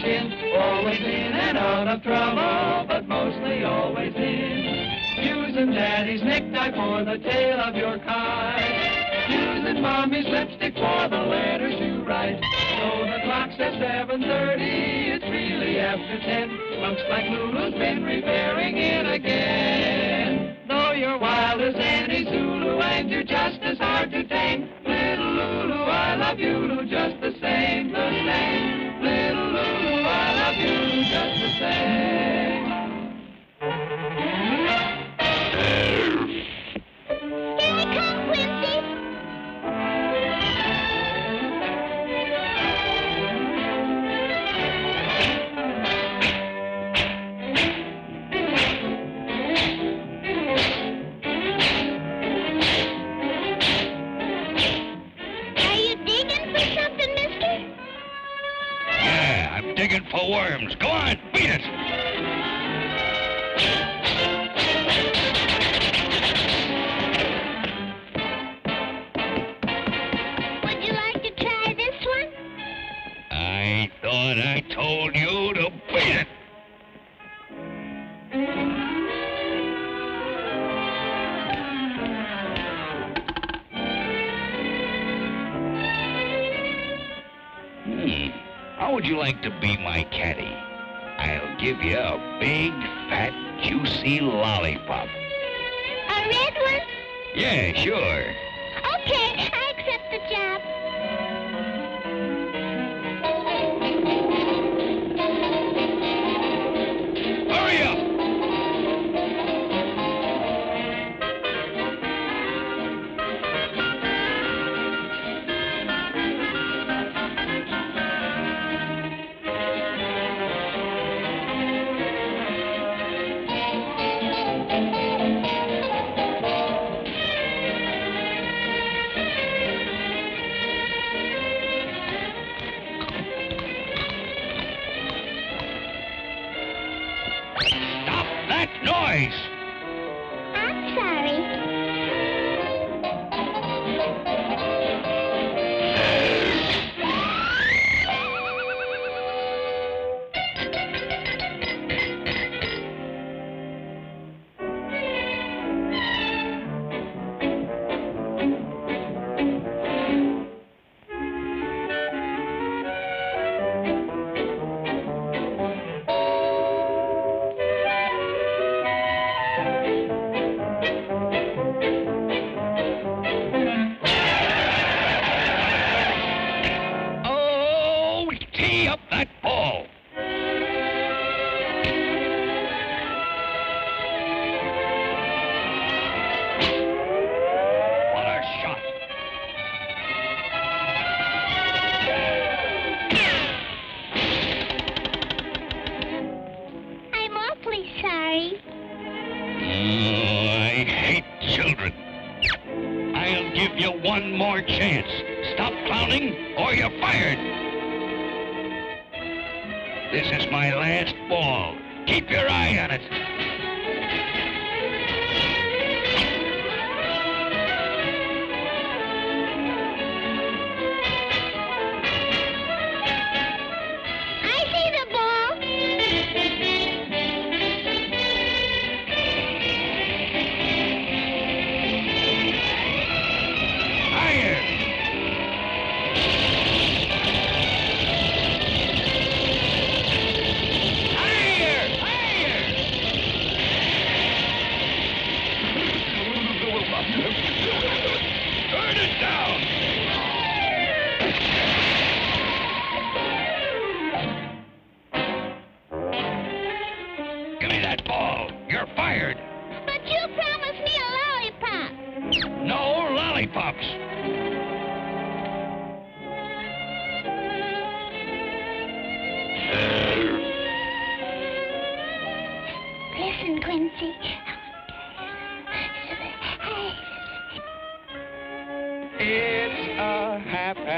chin. Always in and out of trouble, but mostly always in. Using daddy's necktie for the tail of your kite. Using mommy's lipstick for the letters you write. So the clock says 7.30, it's really after 10. Looks like Lulu's been repairing it again. Though you're wild as any Zulu and you're just as hard to tame. Little Lulu, I love you just the I'm digging for worms. Go on, beat it. Would you like to try this one? I thought I told you to beat it. How would you like to be my caddy? I'll give you a big, fat, juicy lollipop. A red one? Yeah, sure. Okay, sorry. One more chance. Stop clowning or you're fired. This is my last ball. Keep your eye on it.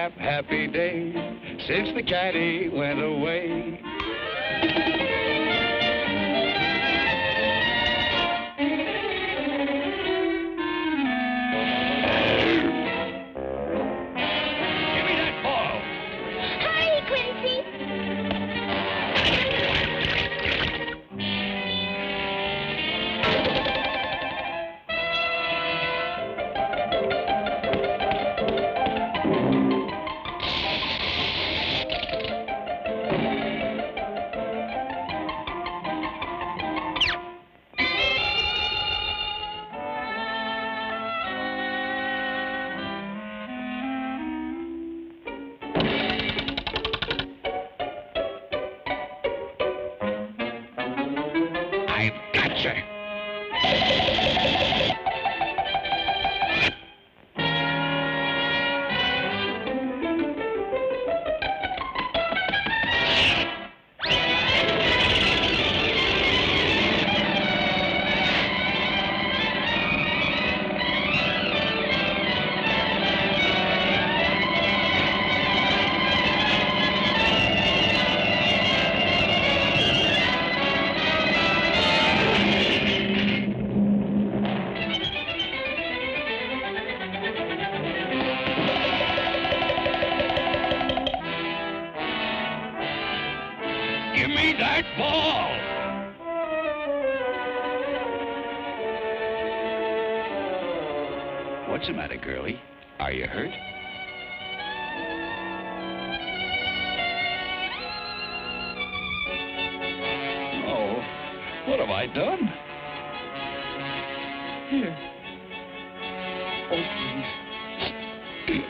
Half happy day since the caddy went away. say. Ball. What's the matter, girlie? Are you hurt? Oh, what have I done? Here. Oh, please.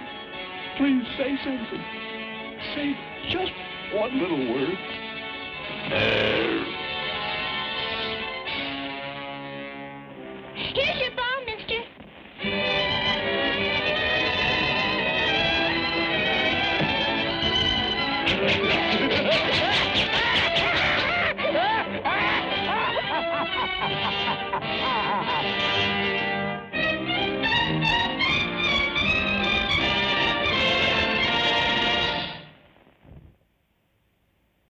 Please say something. Say just one little word. Uh...